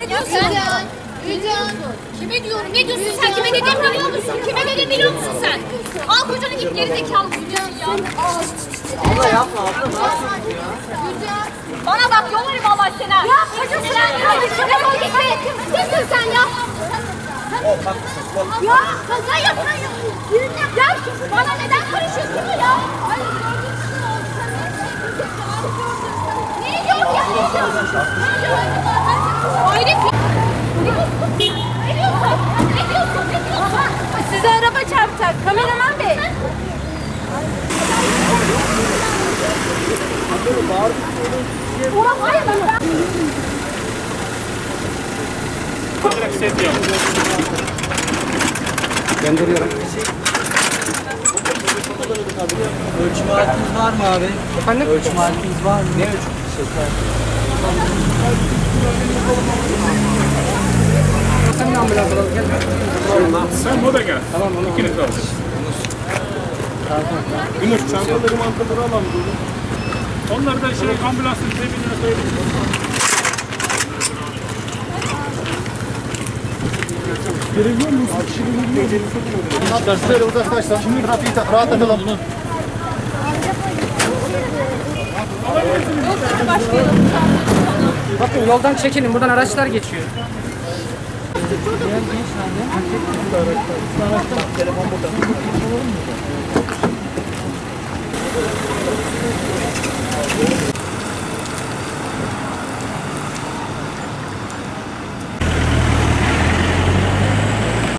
Ne diyorsun sen? Gülcan. Kime diyorum? Ne diyorsun sen? Kime dediğimi biliyor musun? Kime dediğimi biliyor musun sen? Al kocanı git geri zekalı diyorsun ya. Abla yapma? Gülcan. Bana bak yollarım Allah sen. Ya? Ya kaza yapan Size araba çarpacak. Kameraman bey. Ulan hayır ben Ölçme aletiniz var mı abi? Efendim? Ölçme aletiniz var mı? Ne ölçüm? Şeker. Sen moda gel. Tamam onu. İkiniz de alacağız. Yunus çantaları mantaları alalım. Onları da şey ambulansın cebine koyalım. Şöyle uzaklaşsan. Şimdi trafiği ta- rahatlatalım. Bakın yoldan çekilin. Buradan araçlar geçiyor. Diğer genç nerede? Araçlar. Araçlar. Telefon burada.